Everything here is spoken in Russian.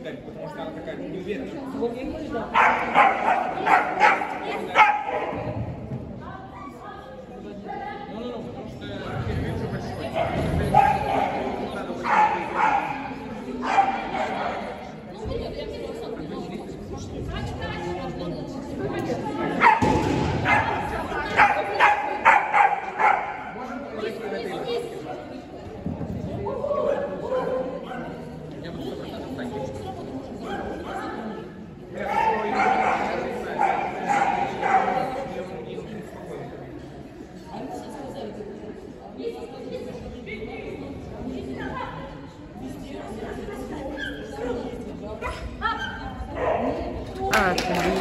кидать, потому что она такая неуверенная. Ну-ну-ну, потому что перевес большой. Можем этой Awesome